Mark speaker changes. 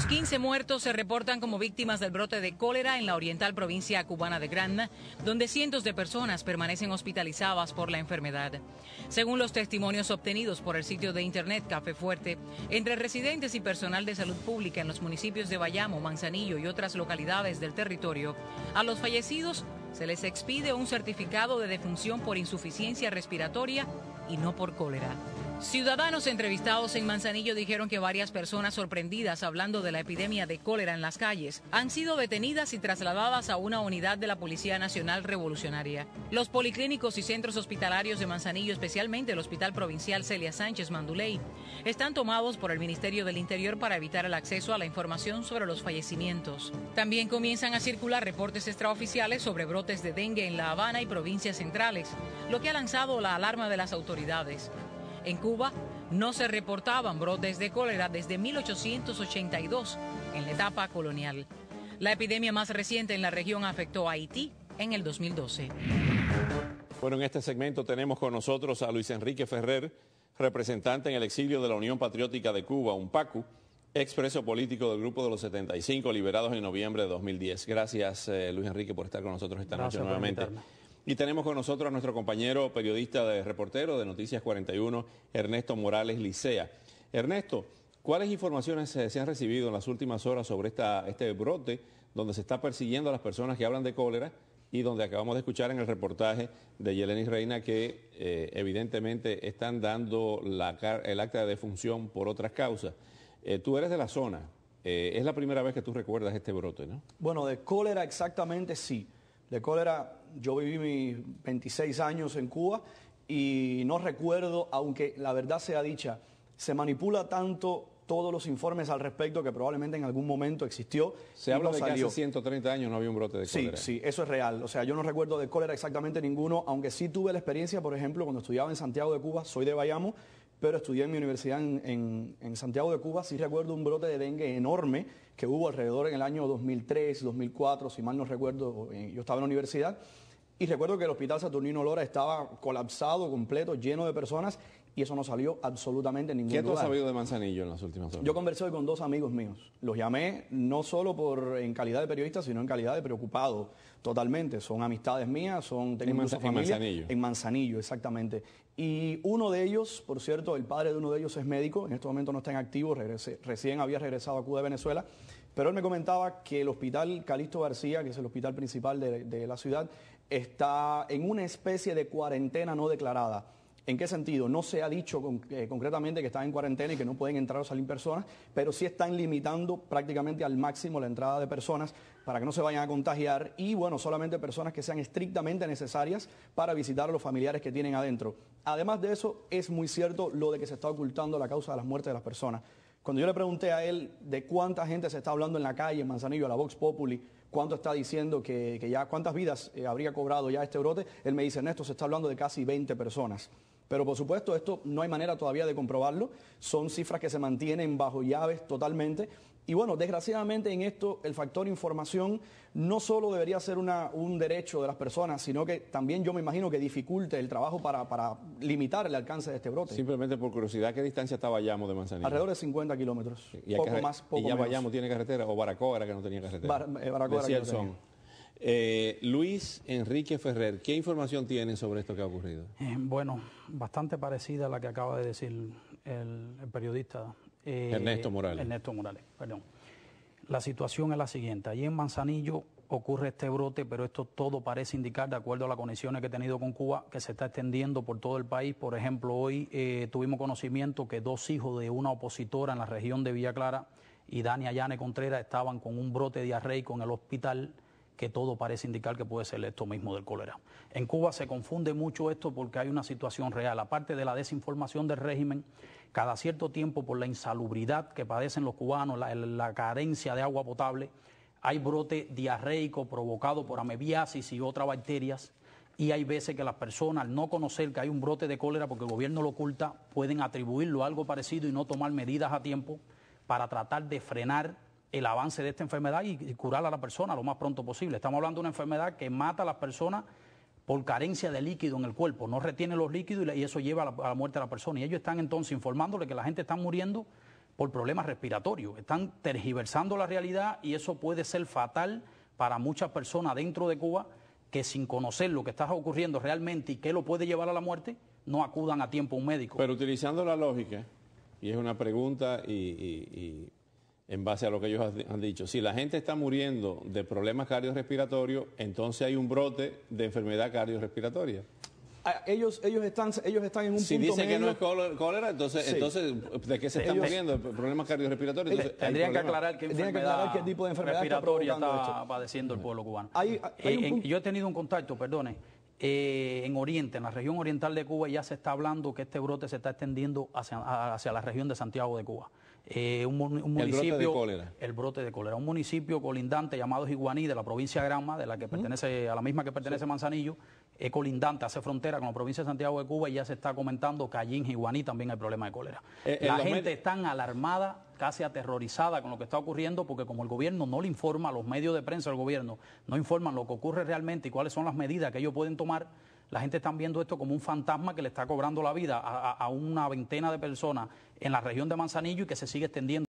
Speaker 1: menos 15 muertos se reportan como víctimas del brote de cólera en la oriental provincia cubana de Granma, donde cientos de personas permanecen hospitalizadas por la enfermedad. Según los testimonios obtenidos por el sitio de internet Café Fuerte, entre residentes y personal de salud pública en los municipios de Bayamo, Manzanillo y otras localidades del territorio, a los fallecidos se les expide un certificado de defunción por insuficiencia respiratoria y no por cólera. Ciudadanos entrevistados en Manzanillo dijeron que varias personas sorprendidas hablando de la epidemia de cólera en las calles han sido detenidas y trasladadas a una unidad de la Policía Nacional Revolucionaria. Los policlínicos y centros hospitalarios de Manzanillo, especialmente el Hospital Provincial Celia Sánchez Manduley, están tomados por el Ministerio del Interior para evitar el acceso a la información sobre los fallecimientos. También comienzan a circular reportes extraoficiales sobre brotes de dengue en La Habana y provincias centrales, lo que ha lanzado la alarma de las autoridades. En Cuba no se reportaban brotes de cólera desde 1882, en la etapa colonial. La epidemia más reciente en la región afectó a Haití en el 2012.
Speaker 2: Bueno, en este segmento tenemos con nosotros a Luis Enrique Ferrer, representante en el exilio de la Unión Patriótica de Cuba, UNPACU, expreso político del Grupo de los 75, liberados en noviembre de 2010. Gracias, eh, Luis Enrique, por estar con nosotros esta noche nuevamente. Y tenemos con nosotros a nuestro compañero periodista de reportero de Noticias 41, Ernesto Morales Licea. Ernesto, ¿cuáles informaciones se han recibido en las últimas horas sobre esta, este brote donde se está persiguiendo a las personas que hablan de cólera y donde acabamos de escuchar en el reportaje de Yeleni Reina que eh, evidentemente están dando la, el acta de defunción por otras causas? Eh, tú eres de la zona. Eh, es la primera vez que tú recuerdas este brote, ¿no?
Speaker 3: Bueno, de cólera exactamente sí. De cólera yo viví mis 26 años en Cuba y no recuerdo, aunque la verdad sea dicha, se manipula tanto todos los informes al respecto que probablemente en algún momento existió.
Speaker 2: Se habla de que hace 130 años no había un brote de cólera.
Speaker 3: Sí, sí, eso es real. O sea, yo no recuerdo de cólera exactamente ninguno, aunque sí tuve la experiencia, por ejemplo, cuando estudiaba en Santiago de Cuba, soy de Bayamo, pero estudié en mi universidad en, Santiago de Cuba, sí recuerdo un brote de dengue enorme que hubo alrededor en el año 2003, 2004, si mal no recuerdo, eh, yo estaba en la universidad, y recuerdo que el Hospital Saturnino Lora estaba colapsado, completo, lleno de personas, y eso no salió absolutamente en ningún
Speaker 2: ¿Qué
Speaker 3: tú
Speaker 2: has sabido de Manzanillo en las últimas horas?
Speaker 3: Yo conversé hoy con dos amigos míos. Los llamé no solo por en calidad de periodista, sino en calidad de preocupado totalmente. Son amistades mías, son
Speaker 2: tenemos en, familia, en Manzanillo.
Speaker 3: En Manzanillo, exactamente. Y uno de ellos, por cierto, el padre de uno de ellos es médico, en este momento no está en activo, recién había regresado a Cuba de Venezuela, pero él me comentaba que el hospital Calixto García, que es el hospital principal de la ciudad, está en una especie de cuarentena no declarada ¿En qué sentido? No se ha dicho eh, concretamente que están en cuarentena y que no pueden entrar o salir personas, pero sí están limitando prácticamente al máximo la entrada de personas para que no se vayan a contagiar y, bueno, solamente personas que sean estrictamente necesarias para visitar a los familiares que tienen adentro. Además de eso, es muy cierto lo de que se está ocultando la causa de las muertes de las personas. Cuando yo le pregunté a él de cuánta gente se está hablando en la calle, en Manzanillo, a la Vox Populi, cuánto está diciendo que, ya, cuántas vidas eh, habría cobrado ya este brote, él me dice, Néstor, se está hablando de casi 20 personas. Pero por supuesto, esto no hay manera todavía de comprobarlo. Son cifras que se mantienen bajo llaves totalmente. Y bueno, desgraciadamente en esto el factor información no solo debería ser un derecho de las personas, sino que también yo me imagino que dificulte el trabajo para, limitar el alcance de este brote.
Speaker 2: Simplemente por curiosidad, ¿qué distancia está Bayamo de Manzanillo?
Speaker 3: Alrededor de 50 kilómetros. ¿Y, poco más, poco
Speaker 2: ¿Y ya Bayamo tiene carretera? ¿O Baracoa era que no tenía carretera?
Speaker 3: Bar, eh, era que no
Speaker 2: eh, Luis Enrique Ferrer, ¿qué información tiene sobre esto que ha ocurrido?
Speaker 4: Eh, bueno, bastante parecida a la que acaba de decir el, periodista.
Speaker 2: Eh, Ernesto Morales.
Speaker 4: Ernesto Morales, perdón. La situación es la siguiente. Allí en Manzanillo ocurre este brote, pero esto todo parece indicar, de acuerdo a las conexiones que he tenido con Cuba, que se está extendiendo por todo el país. Por ejemplo, hoy tuvimos conocimiento que dos hijos de una opositora en la región de Villa Clara y Dani Ayane Contreras estaban con un brote diarreico en el hospital que todo parece indicar que puede ser esto mismo del cólera. En Cuba se confunde mucho esto porque hay una situación real. Aparte de la desinformación del régimen, cada cierto tiempo por la insalubridad que padecen los cubanos, la, carencia de agua potable, hay brote diarreico provocado por amebiasis y otras bacterias y hay veces que las personas, al no conocer que hay un brote de cólera porque el gobierno lo oculta, pueden atribuirlo a algo parecido y no tomar medidas a tiempo para tratar de frenar el avance de esta enfermedad y, curar a la persona lo más pronto posible. Estamos hablando de una enfermedad que mata a las personas por carencia de líquido en el cuerpo, no retiene los líquidos y, eso lleva a la, muerte de la persona. Y ellos están entonces informándole que la gente está muriendo por problemas respiratorios. Están tergiversando la realidad y eso puede ser fatal para muchas personas dentro de Cuba que sin conocer lo que está ocurriendo realmente y qué lo puede llevar a la muerte, no acudan a tiempo a un médico.
Speaker 2: Pero utilizando la lógica, y es una pregunta y, en base a lo que ellos han- han dicho, si la gente está muriendo de problemas cardiorrespiratorios, entonces hay un brote de enfermedad cardiorrespiratoria.
Speaker 3: Ah, Ellos, ellos, están, ellos están en un
Speaker 2: Si
Speaker 3: punto
Speaker 2: dice que
Speaker 3: medio.
Speaker 2: no es cólera, entonces,
Speaker 3: Sí.
Speaker 2: entonces ¿de qué se están
Speaker 3: Ellos-
Speaker 2: muriendo? ¿Problemas cardiorrespiratorios? Entonces,
Speaker 4: Tendrían que aclarar qué
Speaker 3: Tendrían que
Speaker 4: enfermedad
Speaker 3: aclarar qué tipo de enfermedad
Speaker 4: respiratoria está, padeciendo el pueblo cubano.
Speaker 3: Hay- hay
Speaker 4: Eh, en-
Speaker 3: punto-
Speaker 4: yo he tenido un contacto, perdone, eh, en Oriente, en la región oriental de Cuba, ya se está hablando que este brote se está extendiendo hacia, hacia la región de Santiago de Cuba. Eh, un, mun- un
Speaker 2: brote de
Speaker 4: municipio,
Speaker 2: cólera.
Speaker 4: El brote de cólera. Un municipio colindante llamado Jiguaní, de la provincia de Granma, de la que pertenece, a la misma que pertenece Manzanillo, es colindante, hace frontera con la provincia de Santiago de Cuba y ya se está comentando que allí en Jiguaní también hay problemas de cólera.
Speaker 2: Eh,
Speaker 4: la gente está alarmada, casi aterrorizada con lo que está ocurriendo, porque como el gobierno no le informa, los medios de prensa del gobierno no informan lo que ocurre realmente y cuáles son las medidas que ellos pueden tomar, la gente está viendo esto como un fantasma que le está cobrando la vida a, una veintena de personas en la región de Manzanillo y que se sigue extendiendo.